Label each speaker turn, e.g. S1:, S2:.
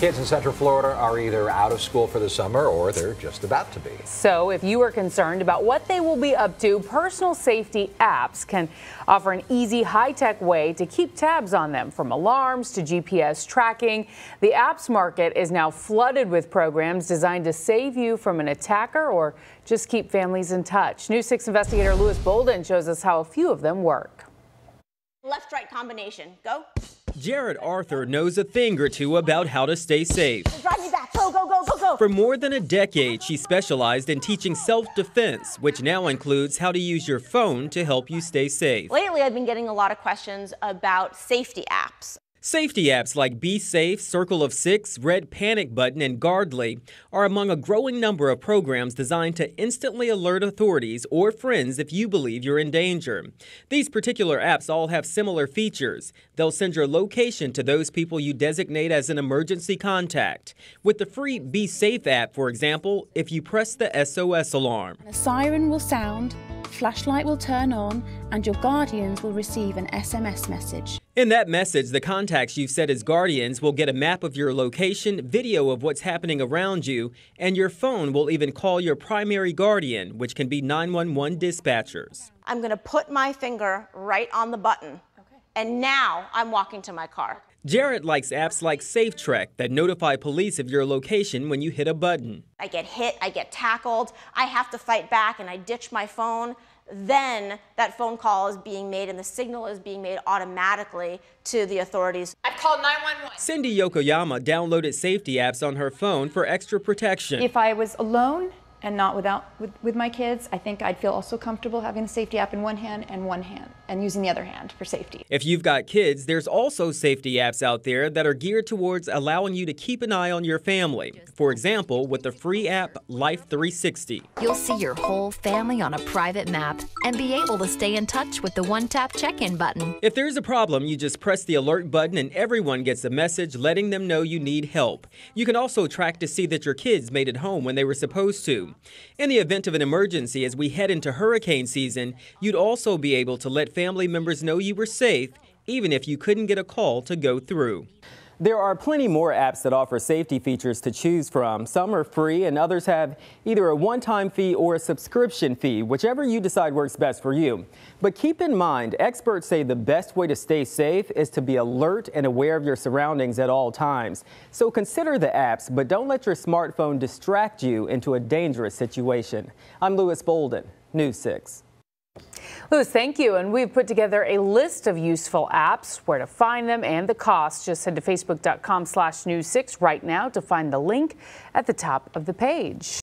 S1: Kids in Central Florida are either out of school for the summer or they're just about to be.
S2: So if you are concerned about what they will be up to, personal safety apps can offer an easy, high-tech way to keep tabs on them, from alarms to GPS tracking. The apps market is now flooded with programs designed to save you from an attacker or just keep families in touch. News 6 investigator Lewis Bolden shows us how a few of them work.
S3: Left-right combination. Go.
S4: Jarrett Arthur knows a thing or two about how to stay safe.
S3: Drive me back. Go, go, go, go, go.
S4: For more than a decade, she specialized in teaching self-defense, which now includes how to use your phone to help you stay safe.
S3: Lately, I've been getting a lot of questions about safety apps.
S4: Safety apps like bSafe, Circle of Six, Red Panic Button, and Guardly are among a growing number of programs designed to instantly alert authorities or friends if you believe you're in danger. These particular apps all have similar features. They'll send your location to those people you designate as an emergency contact. With the free bSafe app, for example, if you press the SOS alarm,
S5: a siren will sound, flashlight will turn on, and your guardians will receive an SMS message.
S4: In that message, the contacts you've set as guardians will get a map of your location, video of what's happening around you, and your phone will even call your primary guardian, which can be 911 dispatchers.
S3: I'm going to put my finger right on the button, okay. and now I'm walking to my car.
S4: Jarrett likes apps like SafeTrack that notify police of your location when you hit a button.
S3: I get hit, I get tackled, I have to fight back, and I ditch my phone then that phone call is being made and the signal is being made automatically to the authorities.
S6: I've called 911.
S4: Cindy Yokoyama downloaded safety apps on her phone for extra protection.
S7: If I was alone and not without with, with my kids, I think I'd feel also comfortable having the safety app in one hand and one hand and using the other hand for safety.
S4: If you've got kids, there's also safety apps out there that are geared towards allowing you to keep an eye on your family. For example, with the free app Life 360.
S8: You'll see your whole family on a private map and be able to stay in touch with the one-tap check-in button.
S4: If there's a problem, you just press the alert button and everyone gets a message letting them know you need help. You can also track to see that your kids made it home when they were supposed to. In the event of an emergency as we head into hurricane season, you'd also be able to let family members know you were safe, even if you couldn't get a call to go through. There are plenty more apps that offer safety features to choose from. Some are free and others have either a one-time fee or a subscription fee, whichever you decide works best for you. But keep in mind, experts say the best way to stay safe is to be alert and aware of your surroundings at all times. So consider the apps, but don't let your smartphone distract you into a dangerous situation. I'm Lewis Bolden, News 6.
S2: Lewis, thank you. And we've put together a list of useful apps, where to find them and the cost. Just head to facebook.com slash news 6 right now to find the link at the top of the page.